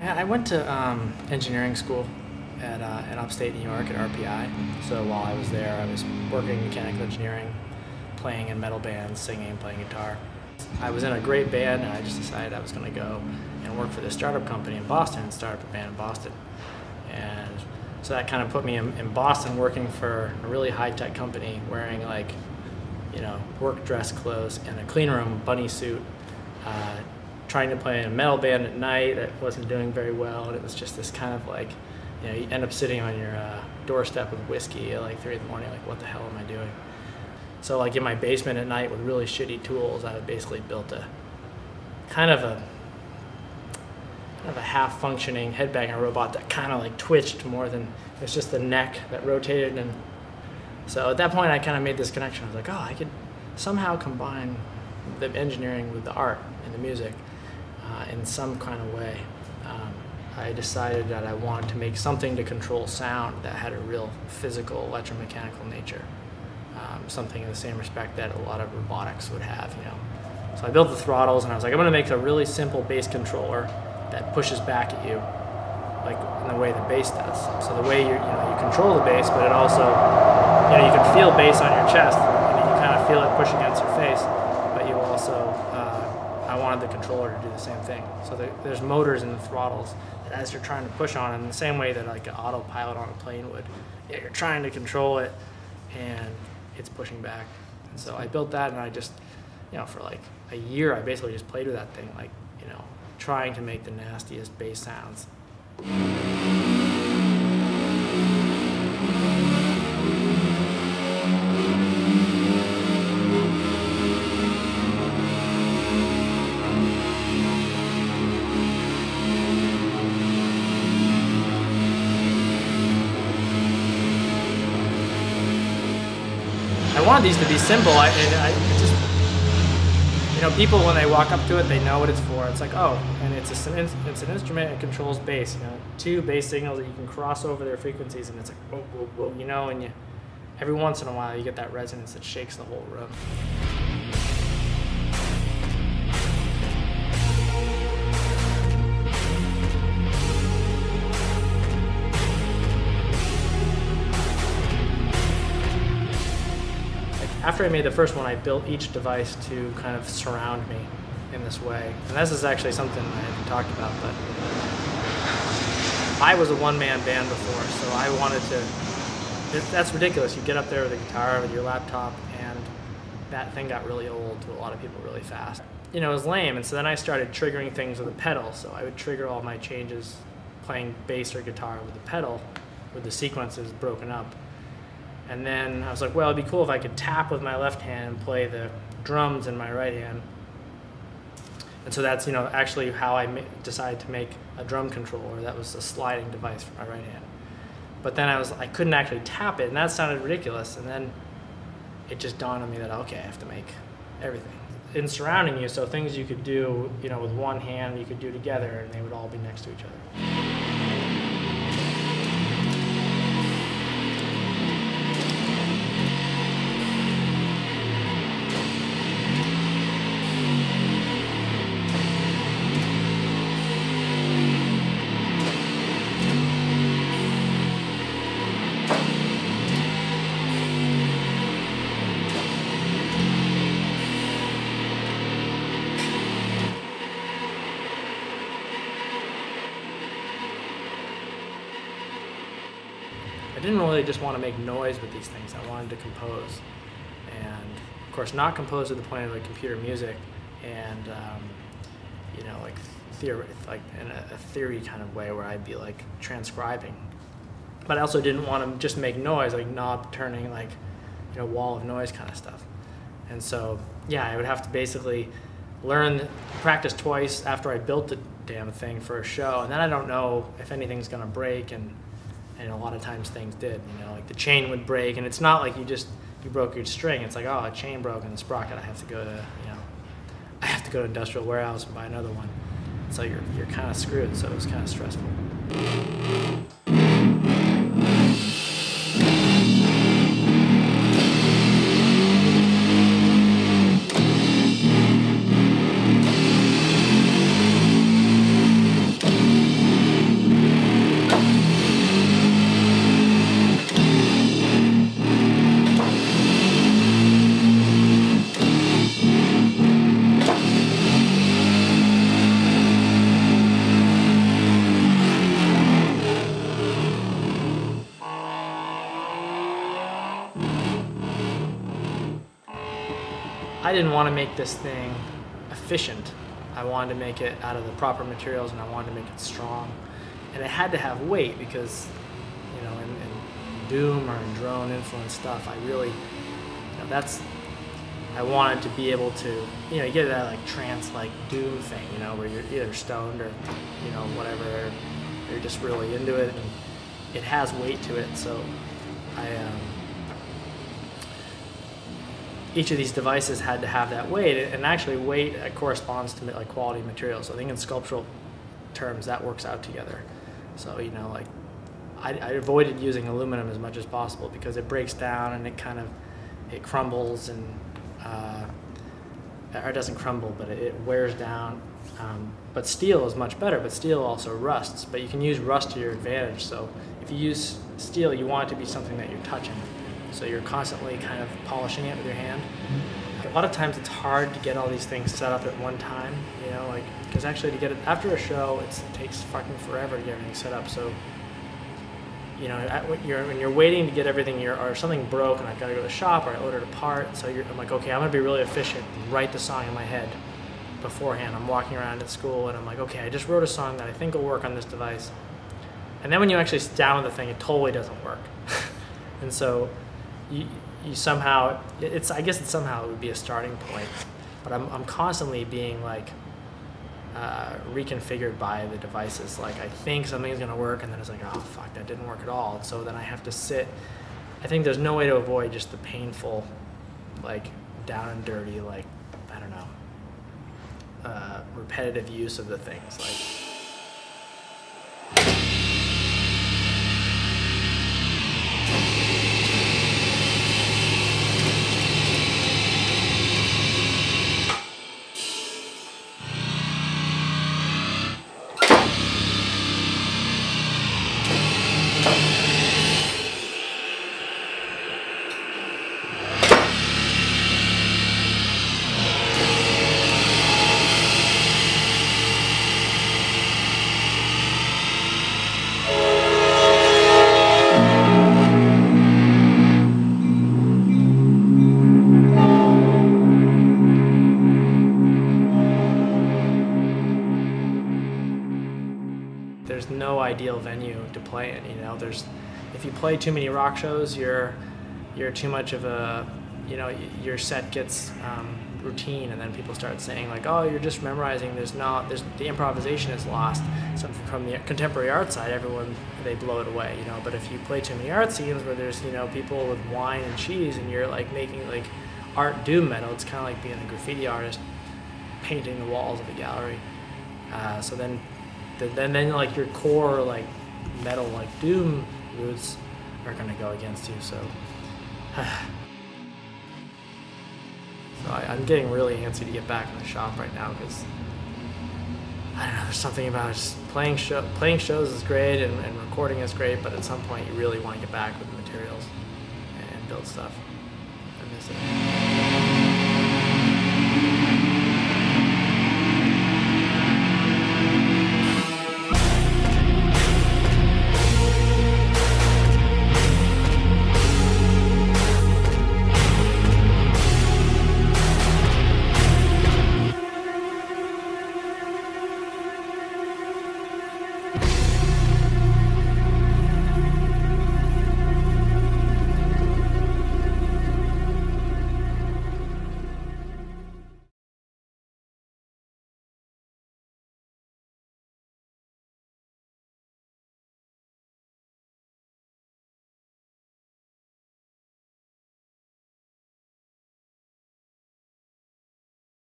I went to um, engineering school at, uh, in upstate New York at RPI. So while I was there, I was working in mechanical engineering, playing in metal bands, singing, playing guitar. I was in a great band, and I just decided I was going to go and work for this startup company in Boston and start up a band in Boston. And so that kind of put me in, in Boston working for a really high-tech company, wearing like, you know, work dress clothes and a clean room, bunny suit, uh, trying to play in a metal band at night that wasn't doing very well, and it was just this kind of like, you know, you end up sitting on your uh, doorstep with whiskey at like three in the morning, like what the hell am I doing? So like in my basement at night with really shitty tools, I had basically built a kind of a kind of a half functioning headbanger robot that kind of like twitched more than it's just the neck that rotated and so at that point I kind of made this connection. I was like, oh, I could somehow combine the engineering with the art and the music uh, in some kind of way. Um, I decided that I wanted to make something to control sound that had a real physical electromechanical nature. Um, something in the same respect that a lot of robotics would have, you know. So I built the throttles and I was like, I'm gonna make a really simple bass controller that pushes back at you, like in the way the bass does. So the way you you know you control the bass, but it also you know you can feel bass on your chest, and you kind of feel it push against your face, but you also uh, I wanted the controller to do the same thing. So the, there's motors in the throttles that as you're trying to push on, in the same way that like an autopilot on a plane would, yeah, you're trying to control it, and it's pushing back. And so I built that, and I just you know for like a year I basically just played with that thing like you know trying to make the nastiest bass sounds. I wanted these to be simple. I, I just you know, people when they walk up to it, they know what it's for. It's like, oh, and it's a, it's an instrument. It controls bass. You know, two bass signals that you can cross over their frequencies, and it's like, whoa, whoa, whoa. You know, and you every once in a while you get that resonance that shakes the whole room. After I made the first one, I built each device to kind of surround me in this way. And this is actually something I haven't talked about, but I was a one-man band before, so I wanted to. That's ridiculous. You get up there with a guitar with your laptop, and that thing got really old to a lot of people really fast. You know, it was lame, and so then I started triggering things with a pedal. So I would trigger all my changes playing bass or guitar with a pedal, with the sequences broken up. And then I was like, well, it'd be cool if I could tap with my left hand and play the drums in my right hand. And so that's, you know, actually how I decided to make a drum controller. That was a sliding device for my right hand. But then I was, I couldn't actually tap it, and that sounded ridiculous. And then it just dawned on me that, okay, I have to make everything. In surrounding you, so things you could do, you know, with one hand, you could do together, and they would all be next to each other. Didn't really just want to make noise with these things. I wanted to compose, and of course, not compose to the point of like computer music, and um, you know, like theory, like in a, a theory kind of way where I'd be like transcribing. But I also didn't want to just make noise, like knob turning, like you know, wall of noise kind of stuff. And so, yeah, I would have to basically learn, practice twice after I built the damn thing for a show, and then I don't know if anything's gonna break and and a lot of times things did. You know, like the chain would break, and it's not like you just you broke your string. It's like oh, a chain broke in the sprocket. I have to go to you know, I have to go to industrial warehouse and buy another one. So you're you're kind of screwed. So it was kind of stressful. I didn't want to make this thing efficient. I wanted to make it out of the proper materials and I wanted to make it strong. And it had to have weight because, you know, in, in Doom or in drone influence stuff, I really, you know, that's, I wanted to be able to, you know, you get that like trance like Doom thing, you know, where you're either stoned or, you know, whatever, you're just really into it and it has weight to it. So I, um, each of these devices had to have that weight, and actually weight corresponds to like quality material. So I think in sculptural terms that works out together. So you know, like I, I avoided using aluminum as much as possible because it breaks down and it kind of it crumbles and uh, or it doesn't crumble, but it, it wears down. Um, but steel is much better, but steel also rusts. But you can use rust to your advantage. So if you use steel, you want it to be something that you're touching. So you're constantly kind of polishing it with your hand. A lot of times it's hard to get all these things set up at one time, you know, like, because actually to get it, after a show, it takes fucking forever to get everything set up. So, you know, at, when, you're, when you're waiting to get everything, you're, or something broke and I've got to go to the shop or I ordered a part. So I'm like, okay, I'm going to be really efficient write the song in my head beforehand. I'm walking around at school and I'm like, okay, I just wrote a song that I think will work on this device. And then when you actually down the thing, it totally doesn't work. and so you, you somehow it's I guess it somehow it would be a starting point, but I'm I'm constantly being like uh, reconfigured by the devices. Like I think something's gonna work, and then it's like oh fuck that didn't work at all. And so then I have to sit. I think there's no way to avoid just the painful, like down and dirty, like I don't know, uh, repetitive use of the things like. Venue to play in. You know, there's if you play too many rock shows, you're you're too much of a you know your set gets um, routine, and then people start saying like, oh, you're just memorizing. There's not there's the improvisation is lost. So from the contemporary art side, everyone they blow it away. You know, but if you play too many art scenes where there's you know people with wine and cheese, and you're like making like art doom metal, it's kind of like being a graffiti artist painting the walls of a gallery. Uh, so then then then like your core like metal like doom roots are gonna go against you. So, so I, am getting really antsy to get back in the shop right now because I don't know. There's something about just playing show playing shows is great and, and recording is great, but at some point you really want to get back with the materials and build stuff. I miss it.